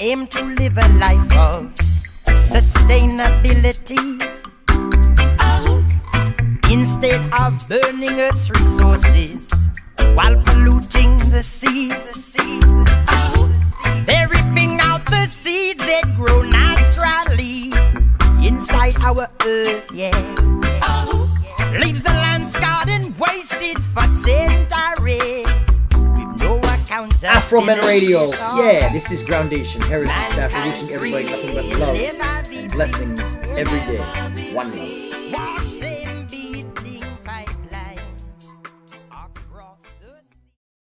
aim to live a life of sustainability. Instead of burning Earth's resources while polluting the sea, the sea, they're ripping out the seeds that grow naturally inside our Earth, yeah. Leaves the land scarred and wasted for centuries. Accountability. Afroman Radio. Yeah, this is Groundation. Harrison Stafford wishing everybody nothing but love and blessings every day. One love.